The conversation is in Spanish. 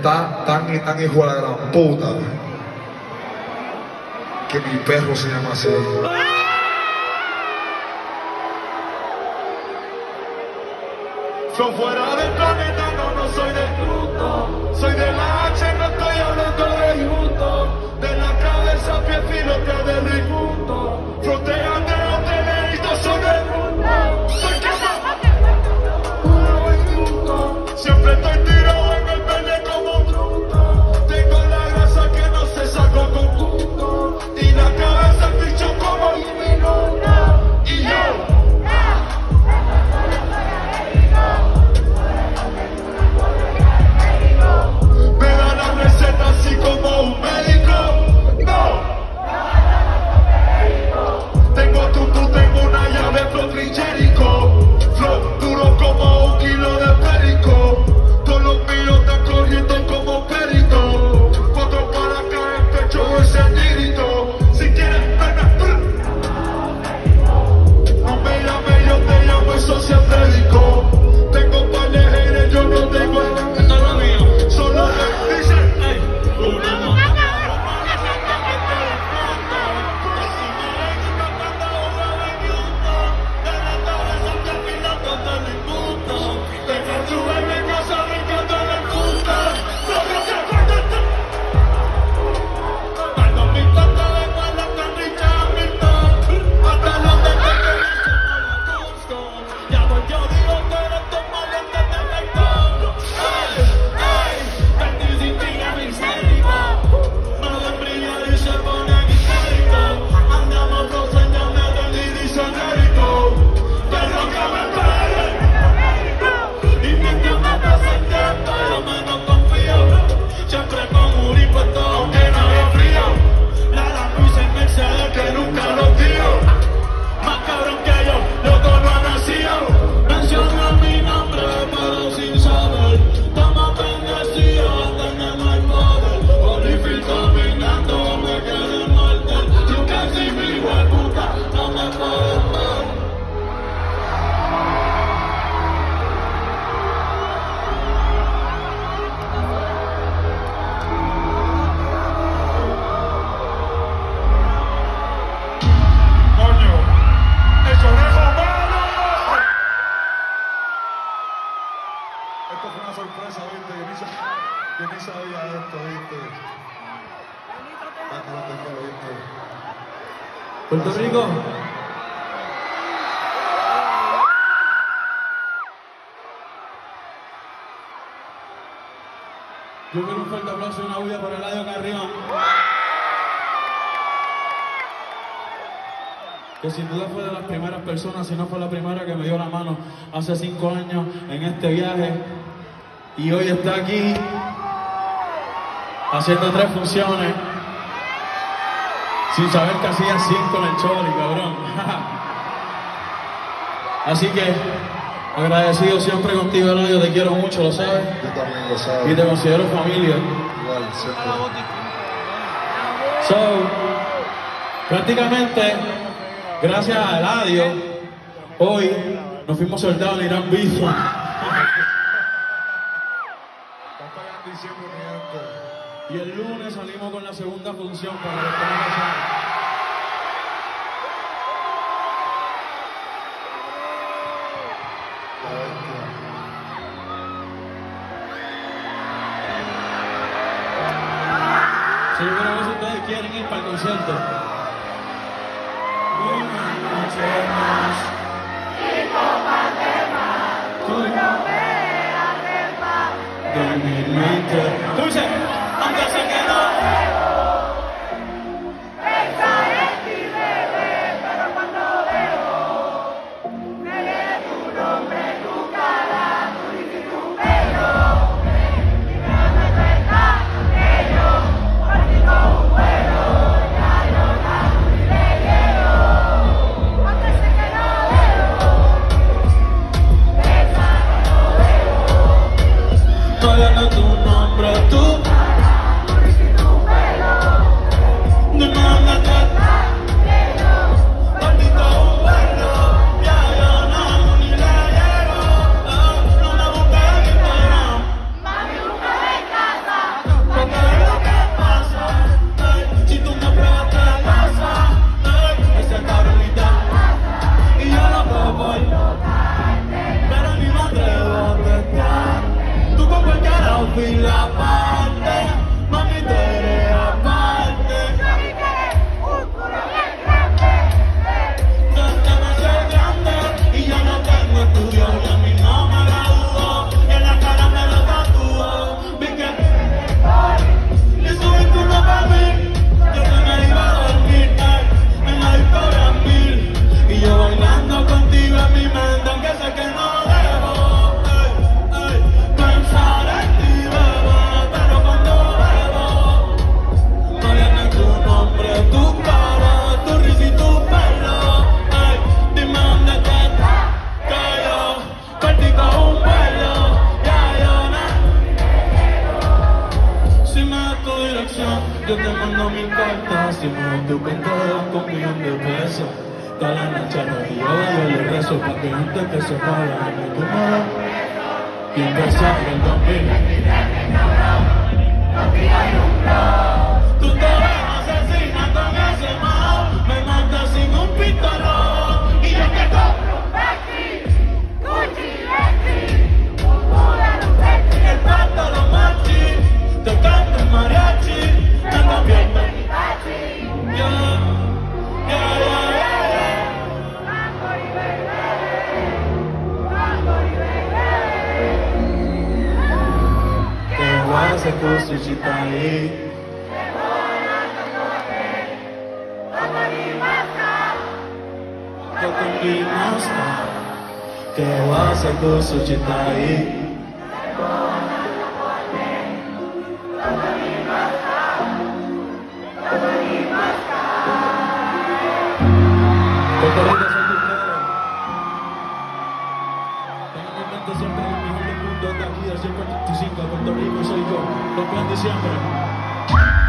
Está tan y tan hijo de la gran puta que mi perro se llama así. Yo fuera del planeta, no, no soy de Pluto. Soy de la H, no estoy hablando de. De la cabeza, pie filo, que de disgusto. Fronteras de hoteles y dos son el mundo. Soy. Siempre estoy be chatting. Puerto Rico. Yo quiero un fuerte aplauso y una bulla por Eladio Carrión. Que sin duda fue de las primeras personas, si no fue la primera que me dio la mano hace cinco años en este viaje. Y hoy está aquí haciendo tres funciones. Sin saber que hacía cinco en el chori, cabrón. Así que agradecido siempre contigo, Eladio, te quiero mucho, lo sabes. Yo también lo Y sabes. te considero familia. Igual, siempre. So, prácticamente, gracias a Eladio, hoy nos fuimos soldados en Irán Bizo. Y el lunes salimos con la segunda función para los que no saben. Ustedes quieren ir para el concierto. Una noche más. Tú tu nombre, tú Yo te mando mis cartas y me tu cuenta con un millón de pesos. Cada la noche no yo, yo le rezo para que antes que se para tu mano. Y empezar el 2000. aos recursos de Itaí. Comigo não está, que é o recursos de Taí? mente siempre el mejor del mundo, de aquí 145 de Puerto Rico soy yo, los grandes siempre.